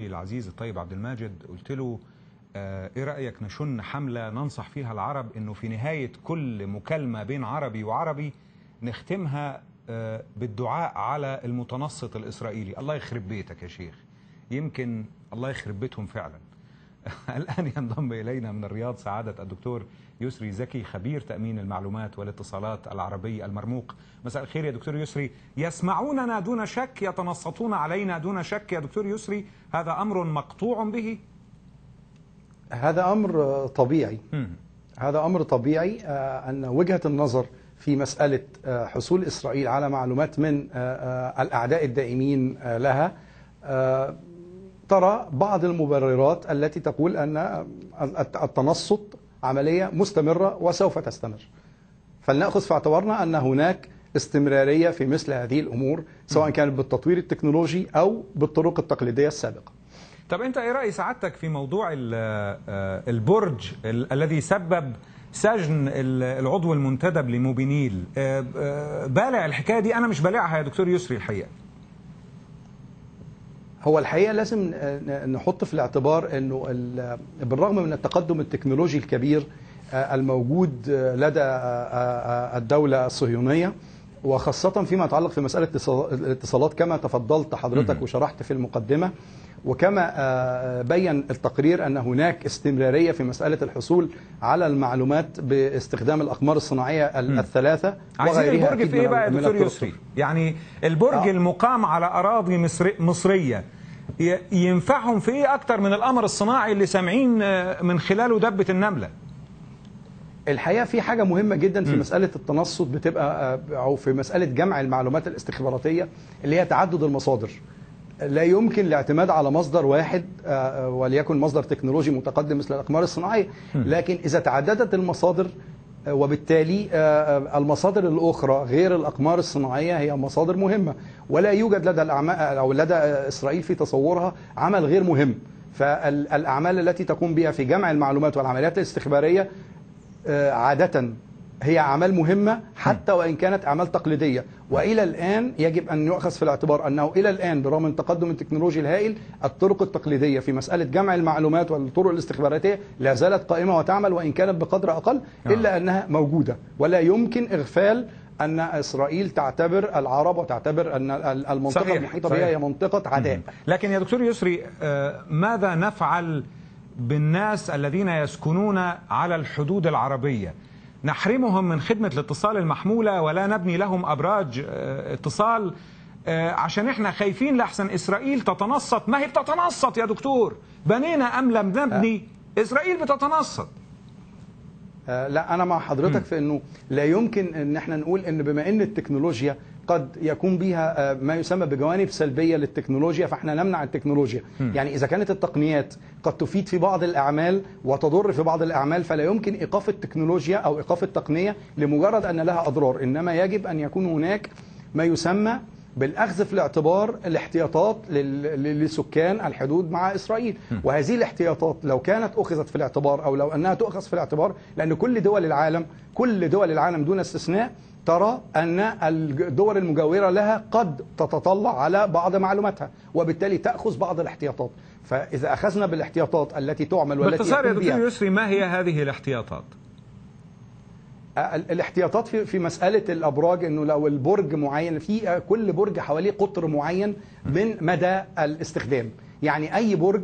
العزيز الطيب عبد الماجد قلت له آه، إيه رأيك نشن حملة ننصح فيها العرب إنه في نهاية كل مكالمة بين عربي وعربي نختمها آه، بالدعاء على المتنصت الإسرائيلي؟ الله يخرب بيتك يا شيخ. يمكن الله يخرب بيتهم فعلا. الآن ينضم إلينا من الرياض سعادة الدكتور يسري زكي خبير تأمين المعلومات والاتصالات العربي المرموق. مساء الخير يا دكتور يسري. يسمعوننا دون شك يتنصتون علينا دون شك يا دكتور يسري. هذا أمر مقطوع به؟ هذا أمر طبيعي. هذا أمر طبيعي آه، أن وجهة النظر في مسألة آه، حصول إسرائيل على معلومات من آه، الأعداء الدائمين لها. ترى بعض المبررات التي تقول الت- التنصت عملية مستمرة وسوف تستمر. فلنأخذ في اعتبارنا أن هناك استمرارية في مثل هذه الأمور سواء كانت بالتطوير التكنولوجي أو بالطرق التقليدية السابقة. طب أنت إيه رأي سعادتك في موضوع آه، البرج ال- الذي سبب سجن ال- العضو المنتدب لموبينيل؟ آه، آه، بالع الحكاية دي أنا مش بالعها يا دكتور يسري الحقيقة. هو الحقيقة لازم نحط في الاعتبار إنه ال- بالرغم من التقدم التكنولوجي الكبير آه، الموجود آه، لدى آه، الدولة الصهيونية وخاصة فيما يتعلق في الاتصال- الاتصالات كما تفضلت حضرتك. وشرحت في المقدمة وكما آه، بين التقرير أن هناك استمرارية في مسألة الحصول على المعلومات باستخدام الأقمار الصناعية ال- مم. الثلاثة عايزين البرج في من- بقى يا دكتور. يسري يعني البرج آه. المقام على أراضي مصر مصرية ي- ينفعهم في إيه أكتر من القمر الصناعي اللي سامعين آه، من خلاله دبة النملة الحقيقة في حاجة مهمة جدا في مسألة التنصت بتبقى آه، أو في مسألة جمع المعلومات الاستخباراتية اللي هي تعدد المصادر. لا يمكن الاعتماد على مصدر واحد آه، آه، وليكن مصدر تكنولوجي متقدم مثل الأقمار الصناعية. لكن إذا تعددت المصادر وبالتالي المصادر الأخرى غير الأقمار الصناعية هي مصادر مهمة. ولا يوجد لدى الأعمال أو لدى إسرائيل في تصورها عمل غير مهم. فالاعمال التي تقوم بها في جمع المعلومات والعمليات الاستخبارية عادة هي أعمال مهمة حتى وإن كانت أعمال تقليدية. وإلى الآن يجب أن يؤخذ في الاعتبار أنه إلى الآن برغم من التقدم التكنولوجي الهائل الطرق التقليدية في مسألة جمع المعلومات والطرق الاستخباراتية لا زالت قائمة وتعمل وإن كانت بقدر أقل آه. إلا أنها موجودة. ولا يمكن إغفال أن إسرائيل تعتبر العرب وتعتبر أن ال- المنطقة المحيطة. بها هي منطقة عداء لكن يا دكتور يسري آه، ماذا نفعل بالناس الذين يسكنون على الحدود العربية. نحرمهم من خدمة الاتصال المحمولة ولا نبني لهم أبراج آه، اتصال آه، عشان إحنا خايفين لحسن إسرائيل تتنصت. ما هي بتتنصت يا دكتور؟ بنينا أم لم نبني؟ إسرائيل بتتنصت. آه، لا أنا مع حضرتك في إنه لا يمكن إن إحنا نقول إن بما إن التكنولوجيا قد يكون بها آه، ما يسمى بجوانب سلبية للتكنولوجيا فإحنا نمنع التكنولوجيا. يعني إذا كانت التقنيات قد تفيد في بعض الأعمال وتضر في بعض الأعمال فلا يمكن إيقاف التكنولوجيا أو إيقاف التقنية لمجرد أن لها أضرار. إنما يجب أن يكون هناك ما يسمى بالأخذ في الاعتبار الاحتياطات لسكان الحدود مع إسرائيل. وهذه الاحتياطات لو كانت أخذت في الاعتبار أو لو أنها تؤخذ في الاعتبار لأن كل دول العالم كل دول العالم دون استثناء ترى أن الدول المجاورة لها قد تتطلع على بعض معلوماتها وبالتالي تأخذ بعض الاحتياطات. فإذا أخذنا بالاحتياطات التي تعمل والتي باختصار يا دكتور يسري ما هي هذه الاحتياطات؟ ال- الاحتياطات في في مسألة الأبراج إنه لو البرج معين في كل برج حواليه قطر معين من مدى الاستخدام. يعني أي برج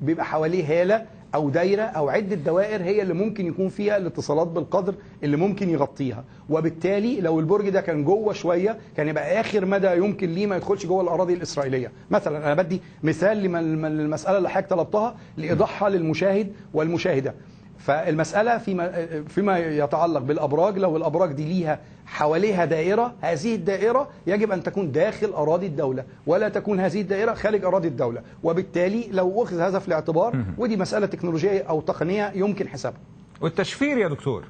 بيبقى حواليه هالة أو دايرة أو عدة دوائر هي اللي ممكن يكون فيها الاتصالات بالقدر اللي ممكن يغطيها. وبالتالي لو البرج ده كان جوه شوية كان يبقى آخر مدى يمكن ليه ما يدخلش جوه الأراضي الإسرائيلية. مثلا أنا بدي مثال المساله اللي حضرتك طلبتها لإيضاحها للمشاهد والمشاهدة. فالمسألة فيما فيما يتعلق بالأبراج لو الأبراج دي ليها حواليها دائرة هذه الدائرة يجب أن تكون داخل أراضي الدولة ولا تكون هذه الدائرة خارج أراضي الدولة. وبالتالي لو أخذ هذا في الاعتبار ودي مسألة تكنولوجية أو تقنية يمكن حسابها. والتشفير يا دكتور.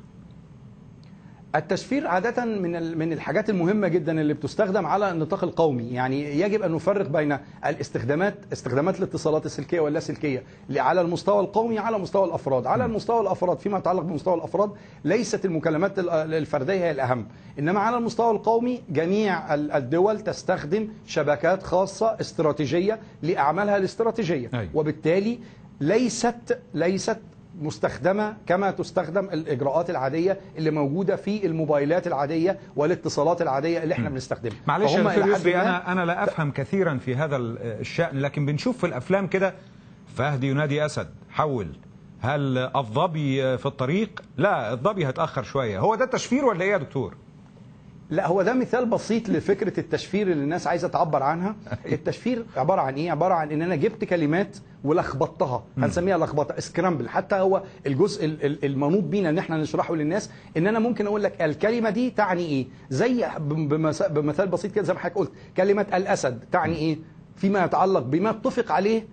التشفير عادة من من الحاجات المهمة جدا اللي بتستخدم على النطاق القومي، يعني يجب أن نفرق بين الاستخدامات استخدامات الاتصالات السلكية واللاسلكية على المستوى القومي على مستوى الأفراد، على المستوى الأفراد فيما يتعلق بمستوى الأفراد ليست المكالمات ال- الفردية هي الأهم، إنما على المستوى القومي جميع ال- الدول تستخدم شبكات خاصة استراتيجية لأعمالها الاستراتيجية،. وبالتالي ليست ليست مستخدمة كما تستخدم الإجراءات العادية اللي موجودة في الموبايلات العادية والاتصالات العادية اللي إحنا بنستخدمها. معلش يا دكتور يسري أنا أنا لا أفهم كثيرا في هذا ال- الشأن لكن بنشوف في الأفلام كده فهد ينادي أسد حول. هل الظبي في الطريق؟ لا الظبي هيتأخر شوية. هو ده التشفير ولا إيه يا دكتور؟ لا هو ده مثال بسيط لفكرة التشفير اللي الناس عايزة تعبر عنها. التشفير عبارة عن إيه؟ عبارة عن إن أنا جبت كلمات ولخبطتها. هنسميها لخبطة scramble حتى هو الجزء ال- ال- المنوط بينا إن إحنا نشرحه للناس إن أنا ممكن أقول لك الكلمة دي تعني إيه؟ زي بمثال بسيط كده زي ما حضرتك قلت كلمة الأسد تعني إيه؟ فيما يتعلق بما اتفق عليه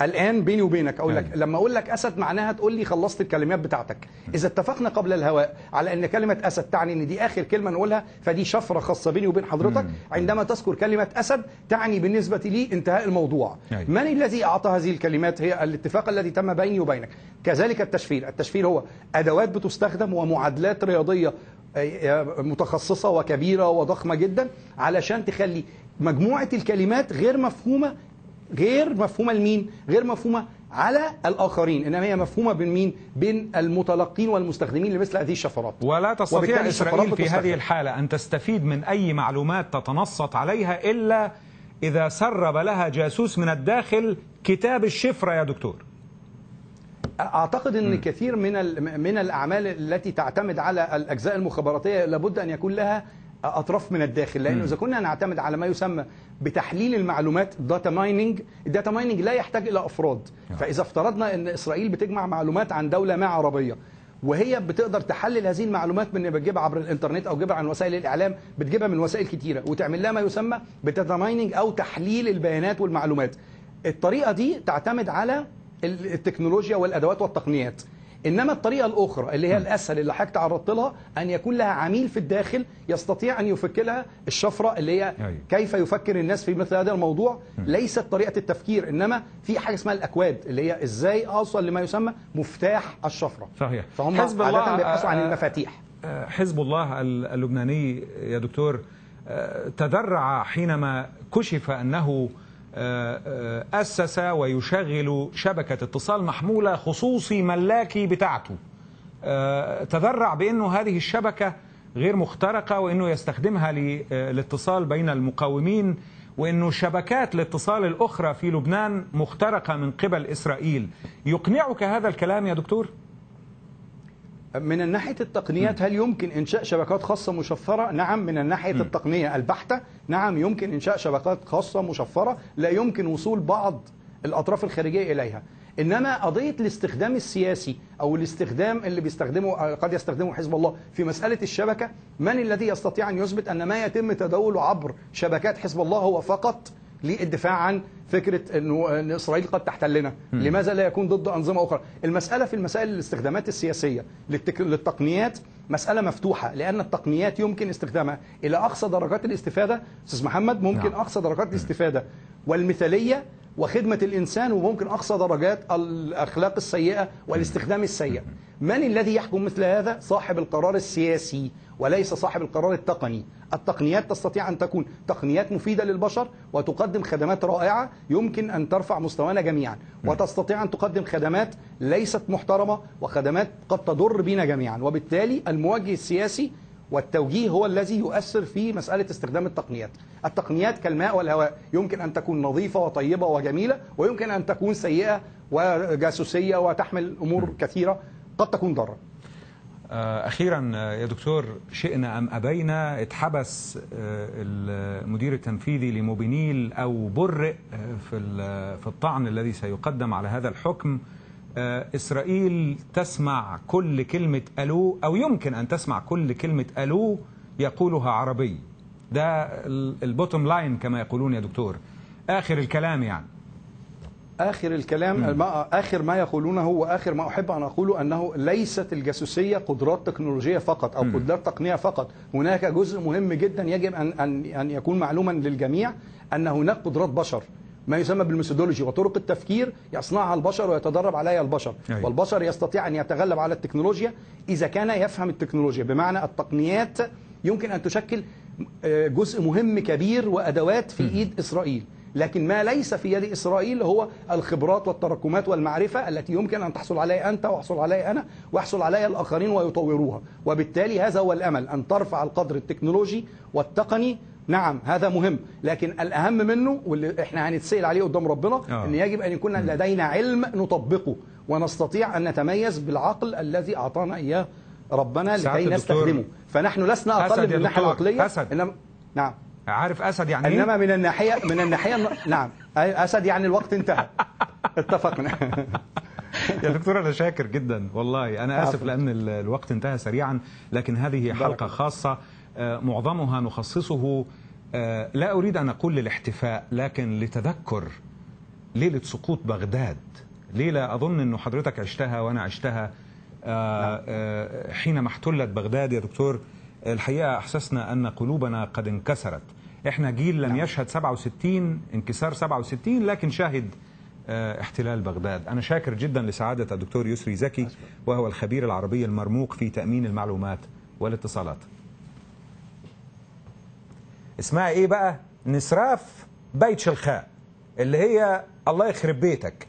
الآن بيني وبينك أقول لك. لما أقول لك أسد معناها تقول لي خلصت الكلمات بتاعتك. إذا اتفقنا قبل الهواء على إن كلمة أسد تعني إن دي آخر كلمة نقولها فدي شفرة خاصة بيني وبين حضرتك. عندما تذكر كلمة أسد تعني بالنسبة لي انتهاء الموضوع. أيوة. من الذي أعطى هذه الكلمات؟ هي الاتفاق الذي تم بيني وبينك. كذلك التشفير. التشفير هو أدوات بتستخدم ومعادلات رياضية آه، متخصصة وكبيرة وضخمة جدا علشان تخلي مجموعة الكلمات غير مفهومة غير مفهومه لمين؟ غير مفهومة على الآخرين، إنما هي مفهومة بين مين؟ بين المتلقين والمستخدمين لمثل هذه الشفرات. ولا تستطيع إسرائيل في. هذه الحالة أن تستفيد من أي معلومات تتنصت عليها إلا إذا سرب لها جاسوس من الداخل كتاب الشفرة يا دكتور أعتقد إن كثير من من الأعمال التي تعتمد على الأجزاء المخابراتية لابد أن يكون لها أطراف من الداخل لأنه إذا كنا نعتمد على ما يسمى بتحليل المعلومات data mining ال data mining لا يحتاج إلى أفراد. فإذا افترضنا إن إسرائيل بتجمع معلومات عن دولة ما عربية وهي بتقدر تحلل هذه المعلومات من بتجيبها عبر الإنترنت أو تجيبها عن وسائل الإعلام بتجيبها من وسائل كتيرة وتعمل لها ما يسمى بداتا مايننج أو تحليل البيانات والمعلومات. الطريقة دي تعتمد على ال- التكنولوجيا والأدوات والتقنيات. إنما الطريقة الأخرى اللي هي الأسهل اللي حضرتك تعرضت لها أن يكون لها عميل في الداخل يستطيع أن يفك لها الشفرة اللي هي أيوة. كيف يفكر الناس في مثل هذا الموضوع. ليست طريقة التفكير إنما في حاجة اسمها الأكواد اللي هي إزاي أوصل لما يسمى مفتاح الشفرة. صحيح. فهم حزب عادة الله- بيبحثوا عن آه، المفاتيح. آه، حزب الله ال- اللبناني يا دكتور آه، تذرع حينما كشف أنه آه، آه، أسس ويشغل شبكة اتصال محمولة خصوصي ملاكي بتاعته. آه، تذرع بأنه هذه الشبكة غير مخترقة وأنه يستخدمها للاتصال بين المقاومين وأنه شبكات الاتصال الأخرى في لبنان مخترقة من قبل إسرائيل. يقنعك هذا الكلام يا دكتور؟ من ناحيه التقنيات هل يمكن إنشاء شبكات خاصة مشفرة؟ نعم من الناحية التقنية البحتة نعم يمكن إنشاء شبكات خاصة مشفرة لا يمكن وصول بعض الأطراف الخارجية إليها. إنما قضية الاستخدام السياسي أو الاستخدام اللي بيستخدمه قد يستخدمه حزب الله في مسألة الشبكة من الذي يستطيع أن يثبت أن ما يتم تداوله عبر شبكات حزب الله هو فقط للدفاع عن فكرة انه إن إسرائيل قد تحتلنا، لماذا لا يكون ضد أنظمة أخرى؟ المسألة في المسائل الاستخدامات السياسية للتك... للتقنيات مسألة مفتوحة لأن التقنيات يمكن استخدامها إلى أقصى درجات الاستفادة، أستاذ محمد ممكن نعم. أقصى درجات الاستفادة والمثالية وخدمة الإنسان وممكن أقصى درجات الأخلاق السيئة والاستخدام السيء. من الذي يحكم مثل هذا؟ صاحب القرار السياسي وليس صاحب القرار التقني. التقنيات تستطيع أن تكون تقنيات مفيدة للبشر وتقدم خدمات رائعة يمكن أن ترفع مستوانا جميعا. وتستطيع أن تقدم خدمات ليست محترمة وخدمات قد تضر بنا جميعا. وبالتالي الموجه السياسي والتوجيه هو الذي يؤثر في مسألة استخدام التقنيات. التقنيات كالماء والهواء يمكن أن تكون نظيفة وطيبة وجميلة ويمكن أن تكون سيئة وجاسوسية وتحمل أمور كثيرة قد تكون ضارة. آه، أخيرا آه، يا دكتور شئنا أم أبينا اتحبس آه، المدير التنفيذي لموبينيل أو برئ في في الطعن الذي سيقدم على هذا الحكم. إسرائيل تسمع كل كلمة ألو أو يمكن أن تسمع كل كلمة ألو يقولها عربي. ده ال- ال bottom line كما يقولون يا دكتور. آخر الكلام يعني. آخر الكلام ما آخر ما يقولونه وآخر ما أحب أن أقوله أنه ليست الجاسوسية قدرات تكنولوجية فقط أو قدرات تقنية فقط. هناك جزء مهم جدا يجب أن أن أن يكون معلوما للجميع أن هناك قدرات بشر ما يسمى بال methodology وطرق التفكير يصنعها البشر ويتدرب عليها البشر. أيوة. والبشر يستطيع أن يتغلب على التكنولوجيا إذا كان يفهم التكنولوجيا بمعنى التقنيات يمكن أن تشكل آه، جزء مهم كبير وأدوات في إيد إسرائيل. لكن ما ليس في يد إسرائيل هو الخبرات والتراكمات والمعرفة التي يمكن أن تحصل عليها أنت وأحصل عليها أنا واحصل عليها الآخرين ويطوروها. وبالتالي هذا هو الأمل أن ترفع القدر التكنولوجي والتقني. نعم هذا مهم لكن الأهم منه واللي إحنا هنتسأل عليه قدام ربنا آه. إن يجب أن يكون لدينا علم نطبقه ونستطيع أن نتميز بالعقل الذي أعطانا إياه ربنا لكي نستخدمه. فنحن لسنا يا من العقلية. أسد. انما نعم. عارف أسد يعني إيه؟ إنما من الناحيه من الناحية نعم. أسد يعني الوقت انتهى. اتفقنا. يا دكتور أنا شاكر جدا. والله أنا آسف. لأن ال- الوقت انتهى سريعا لكن هذه حلقة. خاصة آه، معظمها نخصصه آه، لا أريد أن أقول للاحتفاء لكن لتذكر ليلة سقوط بغداد. ليلة أظن إنه حضرتك عشتها وأنا عشتها. آه، آه، حينما احتلت بغداد يا دكتور الحقيقة احسسنا أن قلوبنا قد انكسرت. إحنا جيل لم يشهد 67 انكسار 67 لكن شاهد آه، احتلال بغداد. أنا شاكر جدا لسعادة الدكتور يسري زكي وهو الخبير العربي المرموق في تأمين المعلومات والاتصالات. اسمها إيه بقى؟ نسراف بيت شلخاء اللي هي الله يخرب بيتك.